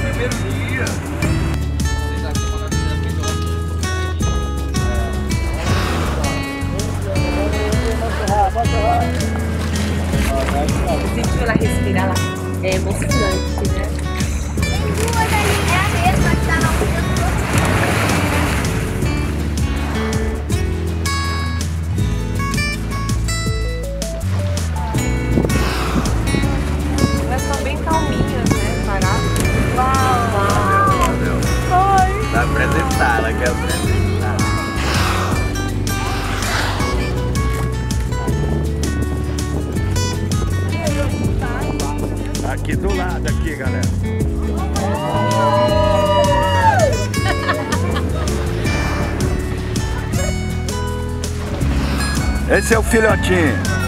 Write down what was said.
Primeiro dia. Sentiu ela respirar lá. É emocionante, né? Apresentar, ela quer apresentar. Aqui do lado, aqui, galera. Esse é o filhotinho.